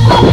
Oh.